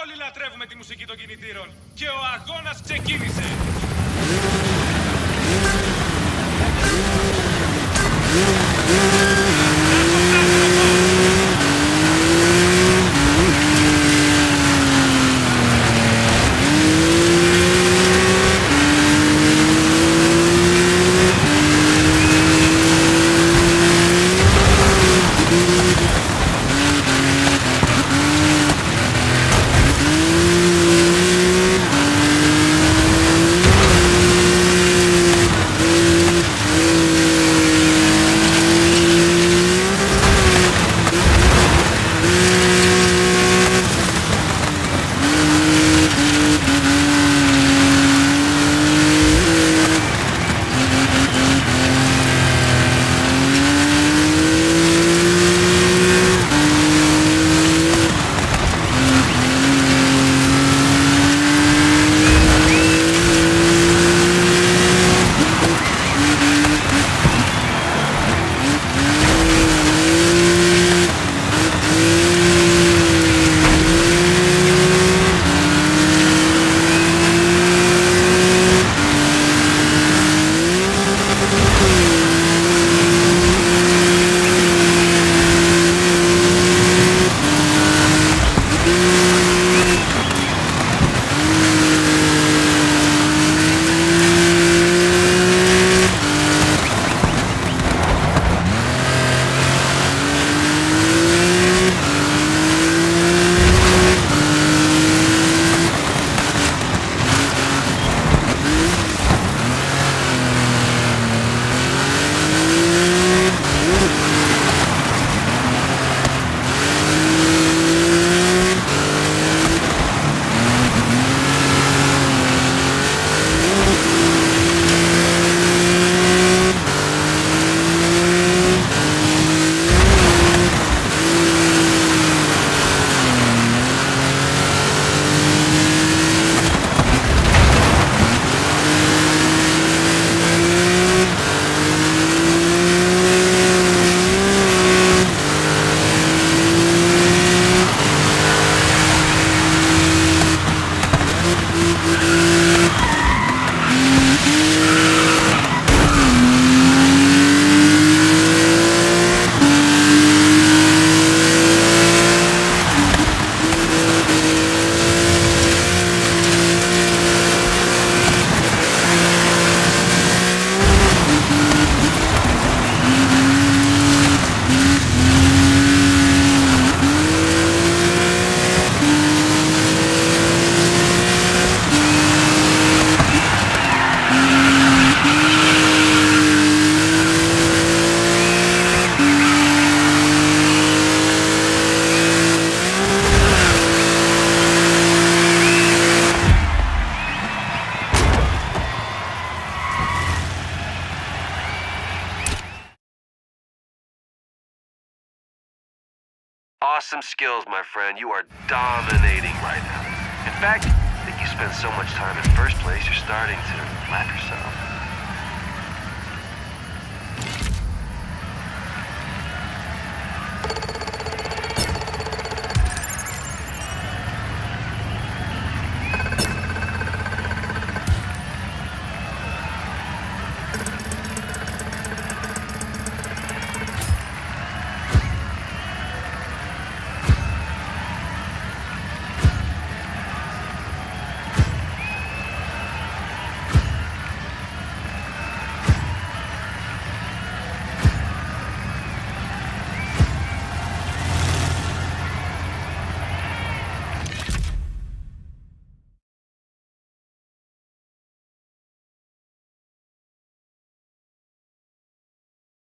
Όλοι λατρεύουμε τη μουσική των κινητήρων και ο αγώνας ξεκίνησε. Awesome skills, my friend. You are dominating right now. In fact, I think you spend so much time in first place, you're starting to lap yourself.